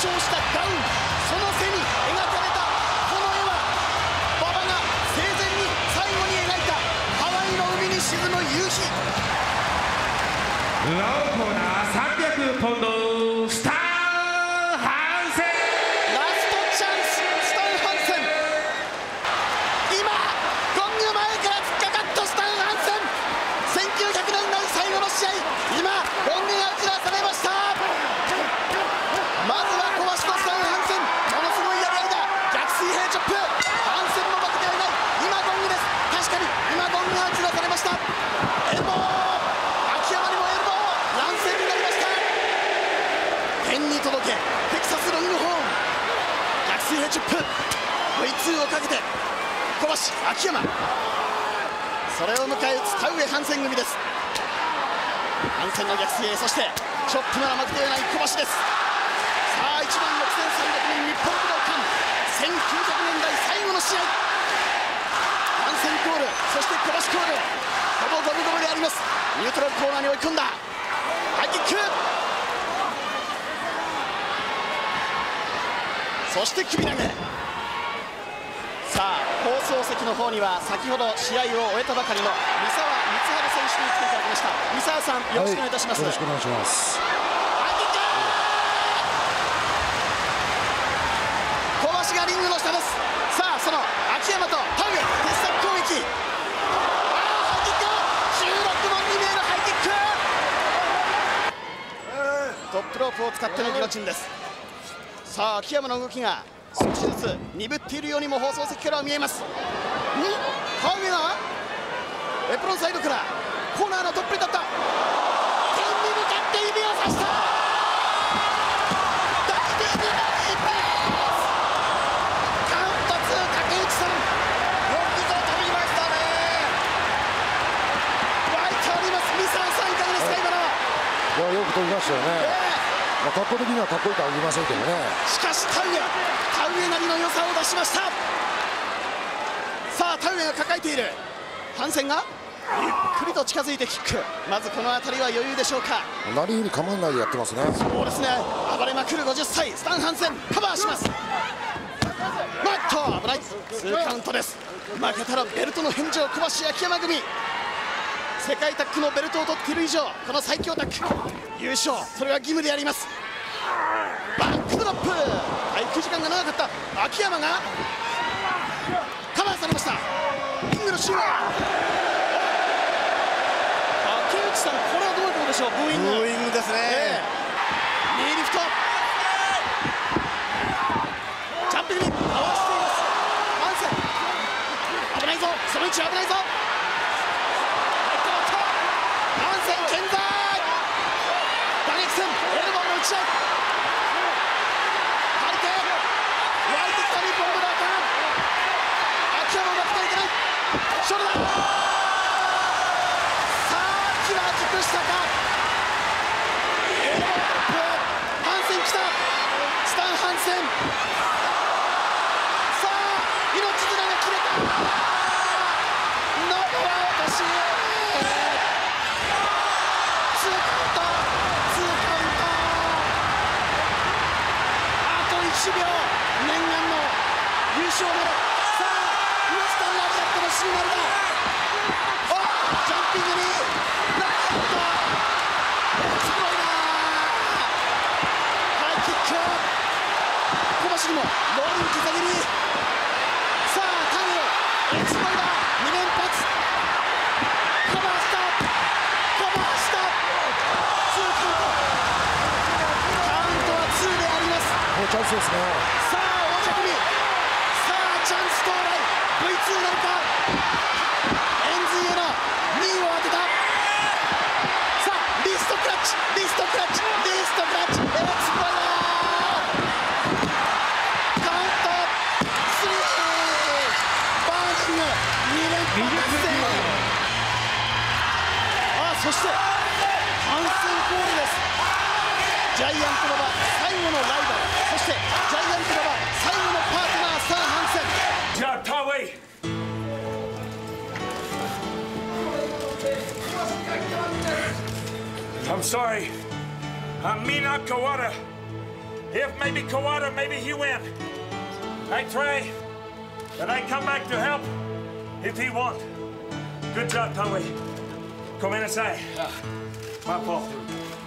長したガウン。その背に描かれた。この絵は馬場が生前に最後に描いたハワイの海に沈む夕日。ラオコーナー300ポンドスターハンセンラストチャンススタン・ハンセン今ゴング前から突っかかったスタン・ハンセン1900年代最後の試合今ゴングが打ち出されましたまずは小橋とスタン・ハンセンものすごいやり合いだ逆水平チョップハンセンも負けてはいない今ゴングです確かに今ゴングが打ち出されましたエルボー秋山にもエルボー乱戦になりました天に届けテキサスロングホーン逆水平チョップ V2 をかけて小橋秋山。それを迎え撃つ田上ハンセン組です。ハンセンの逆水そしてチョップなら負けていない小橋です。さあ1万6300年日本武道館。1900年代最後の試合。ハンセンコールそして小橋コール。ほぼ五分五分であります。ニュートラルコーナーに追い込んだ。ハイキック。そして首投げ。さあ放送席の方には先ほど試合を終えたばかりの三沢光晴選手に来ていただきました三沢さんよろしくお願いいたします、よろしくお願いします。小橋がリングの下ですさあその秋山と田上鉄柵攻撃あーハイキック16問2名のハイキックトップロープを使ってのギロチンですさあ秋山の動きが少しずつ鈍っているようにも放送席からは見えます。ん田上がエプロンサイドからコーナーのトップに立った。天に向かって指をさした。大リーグのディープレスカウント2竹内さん。よくぞ飛びましたね。湧いております。三沢さんいかがですか今のいやよく飛びましたよね。まあ格好的にはかっこいいとは言いませんけどね。しかし田植え田植えなりの良さを出しましたさあ田植えが抱えている反戦がゆっくりと近づいてキックまずこの辺りは余裕でしょうかなりふり構わないでやってますね。そうですね暴れまくる50歳スタン・ハンセンカバーしますマット危ない2カウントです負けたらベルトの返上小橋秋山組世界タッグのベルトを取っている以上この最強タッグ優勝それは義務でありますバックドロップ時間が長かった。秋山がカバーされました。リングのシュー竹内さんこれはどういうことでしょう？ブーイング。ブーイングですね、えーリフト。ジャンピングに合わせています。危ないぞ。その位置危ないぞハンセン健在打撃戦エルボーの打ち合い張り手湧いてきた日本武道館秋山が負けていけないショルダーさあ気は熟したか？エルボードロップハンセン来た。スタン・ハンセンさあ命綱が切れた。ノブは落としツーカウントツーカウントあと1秒。念願の優勝まで。さあウエスタンラビアットのシーマルだ。ジャンピングにナイトすごいなハイキック小橋にもローリング膝蹴りさあタンエエクスプロイダー。2連発。カバーした。カバーした。ツーカウント。カウントは2であります。チャンスですね。あそしてハンセンコールですジャイアント馬場最後のライバルそしてジャイアント馬場最後のパートナースター・ハンセン Good job, Tawe. I'm sorry. I'm Mina Kawada. If maybe Kawada, maybe he win. I try, and I come back to help if he want. Good job, Tommy. Come in and say. My fault.